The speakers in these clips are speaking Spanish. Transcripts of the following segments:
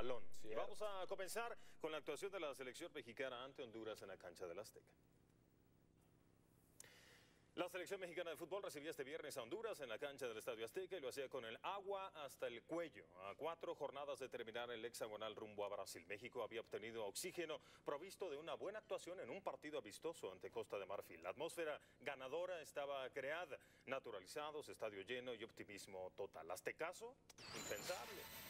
balón. Y vamos a comenzar con la actuación de la selección mexicana ante Honduras en la cancha del Azteca. La selección mexicana de fútbol recibía este viernes a Honduras en la cancha del Estadio Azteca y lo hacía con el agua hasta el cuello. A cuatro jornadas de terminar el hexagonal rumbo a Brasil, México había obtenido oxígeno provisto de una buena actuación en un partido amistoso ante Costa de Marfil. La atmósfera ganadora estaba creada, naturalizados, estadio lleno y optimismo total. Aztecaso, impensable.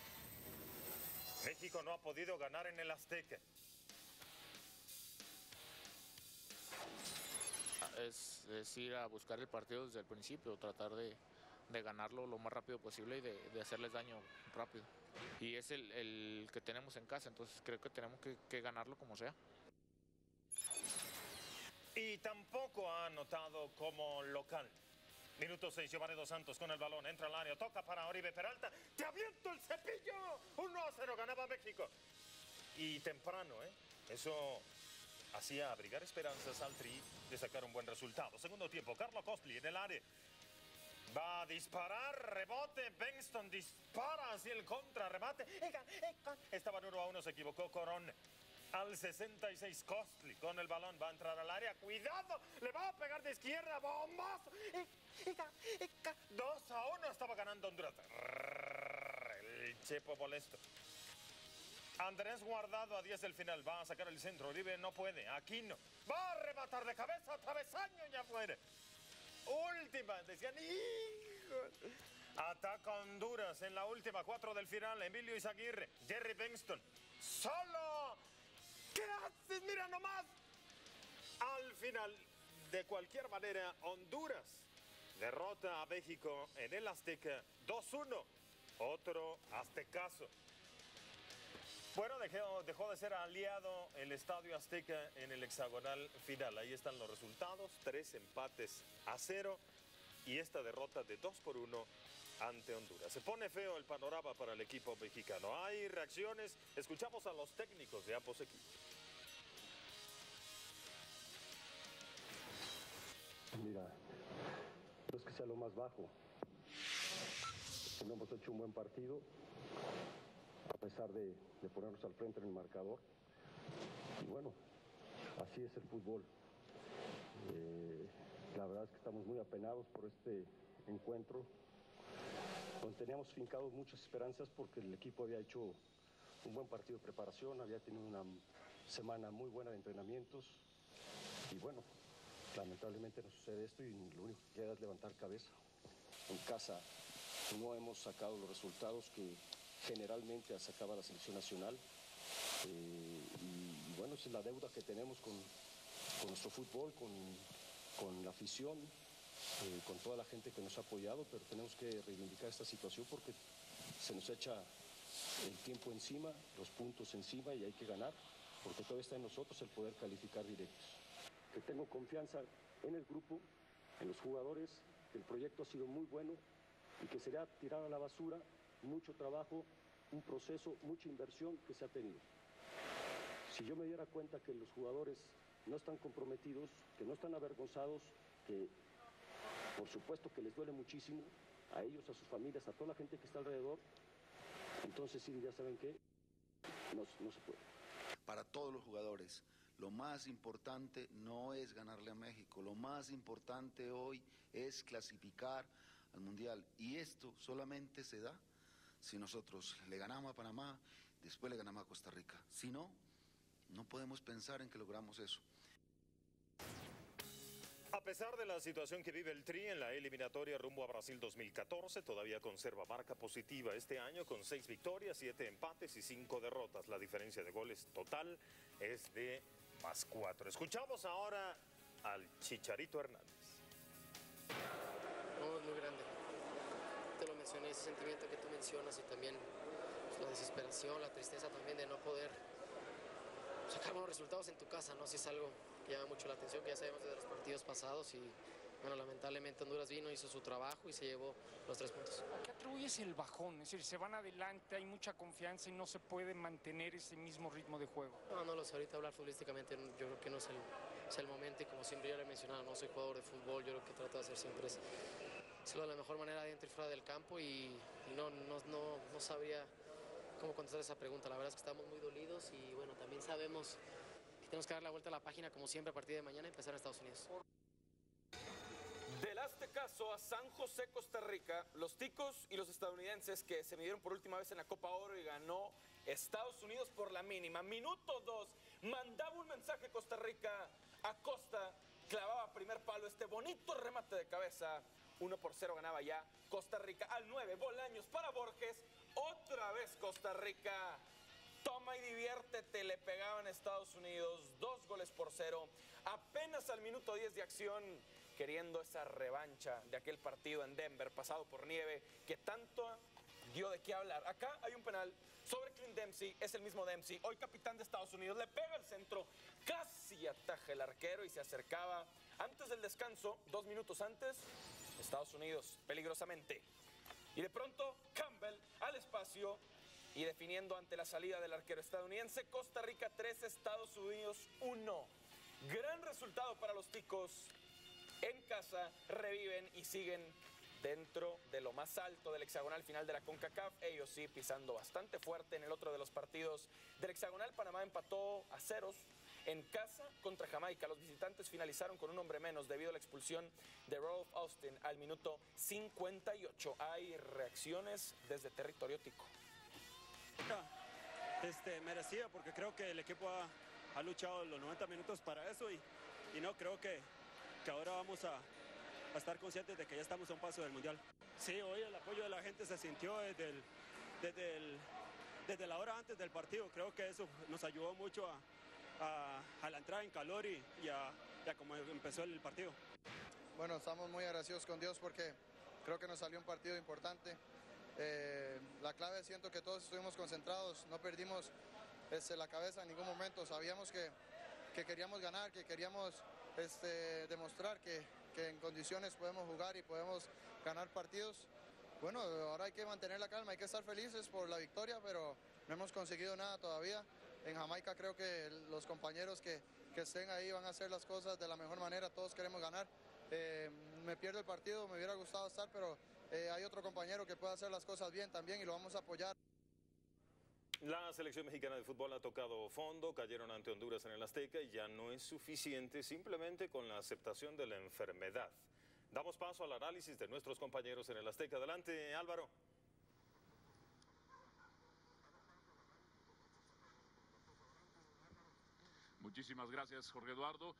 México no ha podido ganar en el Azteca. es, es, ir a buscar el partido desde el principio, tratar de, de ganarlo lo más rápido posible y de, de hacerles daño rápido. Y es el, el, que tenemos en casa, entonces creo que tenemos que, que ganarlo como sea. Y tampoco ha anotado como local. Minuto 6, Giovanni Dos Santos con el balón, entra al área, toca para Oribe Peralta, ¡te aviento el cepillo! 1 a 0, ganaba México. Y temprano, ¿eh? Eso hacía abrigar esperanzas al Tri de sacar un buen resultado. Segundo tiempo, Carlos Costly en el área. Va a disparar, rebote, Bengston dispara hacia el contra, remate. Estaban 1 a 1, se equivocó Corón. Al 66, Costly con el balón va a entrar al área. ¡Cuidado! Le va a pegar de izquierda, bombazo. 2 a 1, estaba ganando Honduras. El Chepo molesto. Andrés Guardado a 10 del final. Va a sacar el centro. Oribe no puede. Aquino. Va a rematar de cabeza. Travesaño ya fuera. Última. Decían, hijo. Ataca Honduras en la última. Cuatro del final. Emilio Izaguirre. Jerry Bengston. Solo. ¿Qué haces? Mira nomás. Al final, de cualquier manera, Honduras derrota a México en el Azteca 2-1. Otro aztecaso. Bueno, dejó, dejó, de ser aliado el Estadio Azteca en el hexagonal final. Ahí están los resultados, tres empates a cero y esta derrota de 2 por 1 ante Honduras. Se pone feo el panorama para el equipo mexicano. Hay reacciones, escuchamos a los técnicos de ambos equipos. Mira, no es que sea lo más bajo. No hemos hecho un buen partido a pesar de, ponernos al frente en el marcador. Y bueno, así es el fútbol. Eh, la verdad es que estamos muy apenados por este encuentro, donde teníamos fincados muchas esperanzas porque el equipo había hecho un buen partido de preparación, había tenido una semana muy buena de entrenamientos y bueno, lamentablemente no sucede esto y lo único que queda es levantar cabeza. En casa no hemos sacado los resultados que generalmente sacaba la selección nacional. Eh, y, y, bueno, esa es la deuda que tenemos con, con nuestro fútbol, con, con la afición, eh, con toda la gente que nos ha apoyado, pero tenemos que reivindicar esta situación porque se nos echa el tiempo encima, los puntos encima y hay que ganar, porque todavía está en nosotros el poder calificar directos. Que tengo confianza en el grupo, en los jugadores, que el proyecto ha sido muy bueno y que será tirado a la basura mucho trabajo, un proceso, mucha inversión que se ha tenido. Si yo me diera cuenta que los jugadores no están comprometidos, que no están avergonzados, que por supuesto que les duele muchísimo, a ellos, a sus familias, a toda la gente que está alrededor, entonces sí, ya saben que no, no se puede. Para todos los jugadores, lo más importante no es ganarle a México, lo más importante hoy es clasificar al Mundial. Y esto solamente se da si nosotros le ganamos a Panamá, después le ganamos a Costa Rica. Si no, no podemos pensar en que logramos eso. A pesar de la situación que vive el Tri en la eliminatoria rumbo a Brasil 2014, todavía conserva marca positiva este año con seis victorias, siete empates y cinco derrotas. La diferencia de goles total es de más cuatro. Escuchamos ahora al Chicharito Hernández. No, es muy grande. Te lo mencioné, ese sentimiento que tú mencionas y también la desesperación, la tristeza también de no poder sacar buenos resultados en tu casa, ¿no? Si es algo llama mucho la atención, que ya sabemos de los partidos pasados y bueno, lamentablemente Honduras vino, hizo su trabajo y se llevó los tres puntos. ¿A qué atribuyes el bajón? Es decir, se van adelante, hay mucha confianza y no se puede mantener ese mismo ritmo de juego. No, no lo sé, ahorita hablar futbolísticamente yo creo que no es el, es el momento y como siempre ya le he mencionado, no soy jugador de fútbol, yo lo que trato de hacer siempre es hacerlo de la mejor manera dentro y fuera del campo y, y no, no, no, no sabría cómo contestar esa pregunta. La verdad es que estamos muy dolidos y bueno, también sabemos tenemos que dar la vuelta a la página como siempre a partir de mañana y empezar en Estados Unidos. Del caso a San José, Costa Rica, los ticos y los estadounidenses que se midieron por última vez en la Copa Oro y ganó Estados Unidos por la mínima. Minuto 2, mandaba un mensaje Costa Rica a Costa, clavaba primer palo este bonito remate de cabeza. 1 por 0 ganaba ya Costa Rica al 9. Bolaños para Borges. Otra vez Costa Rica. Toma y diviértete, le pegaban Estados Unidos. Dos goles por cero. Apenas al minuto 10 de acción queriendo esa revancha de aquel partido en Denver pasado por nieve que tanto dio de qué hablar. Acá hay un penal sobre Clint Dempsey, es el mismo Dempsey, hoy capitán de Estados Unidos, le pega el centro, casi ataja el arquero y se acercaba antes del descanso, dos minutos antes, Estados Unidos peligrosamente. Y de pronto Campbell al espacio y definiendo ante la salida del arquero estadounidense, Costa Rica 3, Estados Unidos 1. Gran resultado para los ticos en casa reviven y siguen dentro de lo más alto del hexagonal final de la CONCACAF. Ellos sí pisando bastante fuerte en el otro de los partidos del hexagonal. Panamá empató a ceros en casa contra Jamaica. Los visitantes finalizaron con un hombre menos debido a la expulsión de Rolf Austin al minuto 58. Hay reacciones desde territorio tico. Este, merecía porque creo que el equipo ha, ha luchado los 90 minutos para eso y, y no creo que, que ahora vamos a, a, estar conscientes de que ya estamos a un paso del Mundial. Sí, hoy el apoyo de la gente se sintió desde, el, desde, el, desde la hora antes del partido. Creo que eso nos ayudó mucho a, a, a la entrada en calor y, y, a, y a cómo empezó el partido. Bueno, estamos muy agradecidos con Dios porque creo que nos salió un partido importante. Eh, la clave siento que todos estuvimos concentrados, no perdimos este, la cabeza en ningún momento. Sabíamos que, que queríamos ganar, que queríamos este, demostrar que, que, en condiciones podemos jugar y podemos ganar partidos. Bueno, ahora hay que mantener la calma, hay que estar felices por la victoria, pero no hemos conseguido nada todavía. En Jamaica creo que los compañeros que, que estén ahí van a hacer las cosas de la mejor manera, todos queremos ganar. Eh, me pierdo el partido, me hubiera gustado estar, pero eh, hay otro compañero que puede hacer las cosas bien también y lo vamos a apoyar. La selección mexicana de fútbol ha tocado fondo, cayeron ante Honduras en el Azteca y ya no es suficiente simplemente con la aceptación de la enfermedad. Damos paso al análisis de nuestros compañeros en el Azteca. Adelante, Álvaro. Muchísimas gracias, Jorge Eduardo.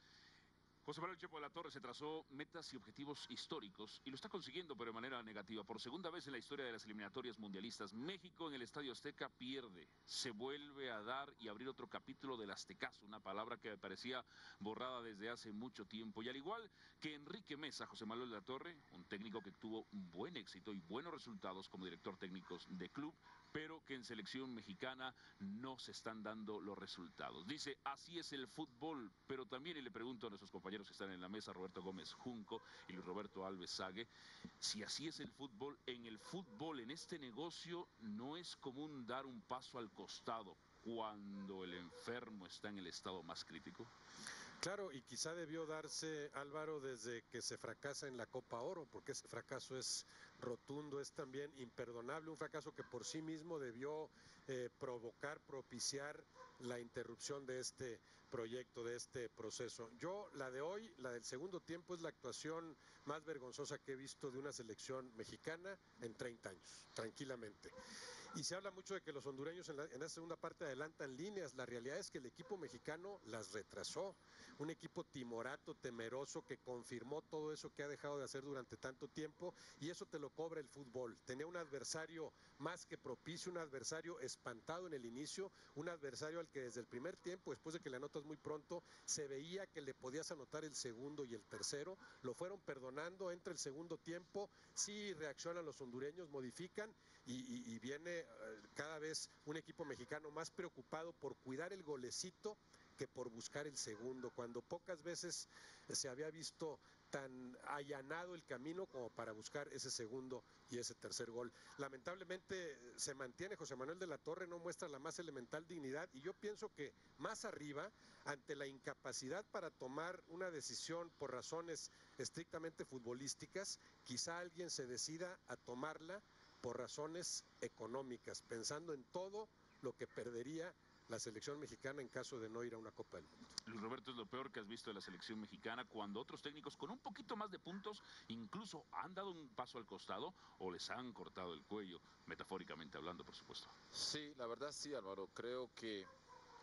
José Manuel Chepo de la Torre se trazó metas y objetivos históricos y lo está consiguiendo, pero de manera negativa. Por segunda vez en la historia de las eliminatorias mundialistas, México en el Estadio Azteca pierde. Se vuelve a dar y abrir otro capítulo del Aztecaso, una palabra que parecía borrada desde hace mucho tiempo. Y al igual que Enrique Mesa, José Manuel de la Torre, un técnico que tuvo buen éxito y buenos resultados como director técnico de club, pero que en selección mexicana no se están dando los resultados. Dice, así es el fútbol, pero también, y le pregunto a nuestros compañeros que están en la mesa, Roberto Gómez Junco y Luis Roberto Alves Sague, si así es el fútbol, en el fútbol, en este negocio, no es común dar un paso al costado cuando el enfermo está en el estado más crítico. Claro, y quizá debió darse, Álvaro, desde que se fracasa en la Copa Oro, porque ese fracaso es rotundo, es también imperdonable, un fracaso que por sí mismo debió eh, provocar, propiciar la interrupción de este proyecto, de este proceso. Yo, la de hoy, la del segundo tiempo, es la actuación más vergonzosa que he visto de una selección mexicana en 30 años, tranquilamente. Y se habla mucho de que los hondureños en la, segunda parte adelantan líneas. La realidad es que el equipo mexicano las retrasó. Un equipo timorato, temeroso, que confirmó todo eso que ha dejado de hacer durante tanto tiempo. Y eso te lo cobra el fútbol. Tenía un adversario más que propicio, un adversario espantado en el inicio, un adversario al que desde el primer tiempo, después de que le anotas muy pronto, se veía que le podías anotar el segundo y el tercero. Lo fueron perdonando, entra el segundo tiempo, sí reaccionan los hondureños, modifican y viene cada vez un equipo mexicano más preocupado por cuidar el golecito que por buscar el segundo, cuando pocas veces se había visto tan allanado el camino como para buscar ese segundo y ese tercer gol. Lamentablemente se mantiene José Manuel de la Torre, no muestra la más elemental dignidad y yo pienso que más arriba, ante la incapacidad para tomar una decisión por razones estrictamente futbolísticas, quizá alguien se decida a tomarla por razones económicas, pensando en todo lo que perdería la selección mexicana en caso de no ir a una Copa del Mundo. Luis Roberto es lo peor que has visto de la selección mexicana cuando otros técnicos con un poquito más de puntos incluso han dado un paso al costado o les han cortado el cuello, metafóricamente hablando, por supuesto. Sí, la verdad sí, Álvaro. Creo que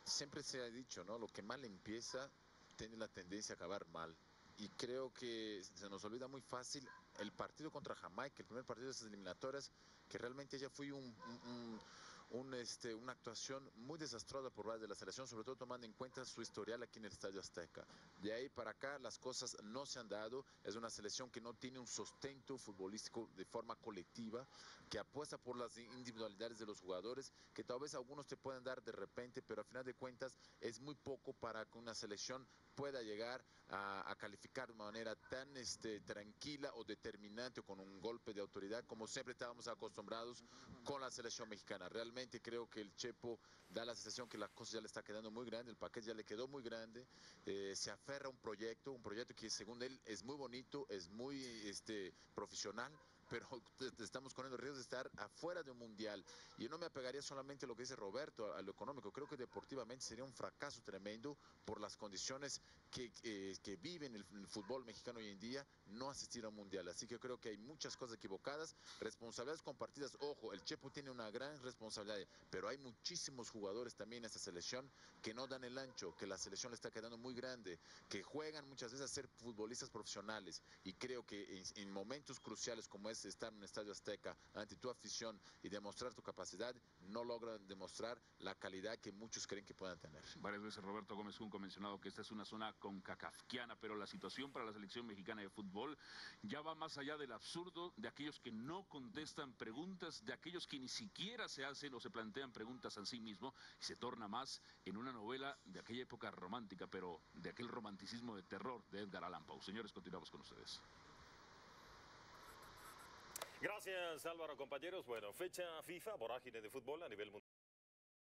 siempre se ha dicho, ¿no? Lo que mal empieza tiene la tendencia a acabar mal. Y creo que se nos olvida muy fácil el partido contra Jamaica, el primer partido de esas eliminatorias, que realmente ya fue un, un, un un, este, una actuación muy desastrosa por parte de la selección, sobre todo tomando en cuenta su historial aquí en el Estadio Azteca. De ahí para acá las cosas no se han dado, es una selección que no tiene un sustento futbolístico de forma colectiva, que apuesta por las individualidades de los jugadores, que tal vez algunos te pueden dar de repente, pero a final de cuentas es muy poco para que una selección pueda llegar a, a calificar de manera tan este, tranquila o determinante o con un golpe de autoridad como siempre estábamos acostumbrados con la selección mexicana. Realmente creo que el Chepo da la sensación que la cosa ya le está quedando muy grande, el paquete ya le quedó muy grande, eh, se aferra a un proyecto, un proyecto que según él es muy bonito, es muy este, profesional, pero estamos corriendo riesgo de estar afuera de un mundial. Y yo no me apegaría solamente a lo que dice Roberto, a lo económico. Creo que deportivamente sería un fracaso tremendo por las condiciones que, eh, que vive el, el, fútbol mexicano hoy en día, no asistir a un mundial. Así que creo que hay muchas cosas equivocadas, responsabilidades compartidas. Ojo, el Chepo tiene una gran responsabilidad, pero hay muchísimos jugadores también en esta selección que no dan el ancho, que la selección le está quedando muy grande, que juegan muchas veces a ser futbolistas profesionales. Y creo que en, en momentos cruciales como es estar en un estadio azteca ante tu afición y demostrar tu capacidad, no logran demostrar la calidad que muchos creen que puedan tener. Varias veces Roberto Gómez Junco ha mencionado que esta es una zona con cacafquiana, pero la situación para la selección mexicana de fútbol ya va más allá del absurdo de aquellos que no contestan preguntas, de aquellos que ni siquiera se hacen o se plantean preguntas a sí mismo y se torna más en una novela de aquella época romántica, pero de aquel romanticismo de terror de Edgar Allan Poe. Señores, continuamos con ustedes. Gracias Álvaro, compañeros. Bueno, fecha FIFA, vorágine de fútbol a nivel mundial.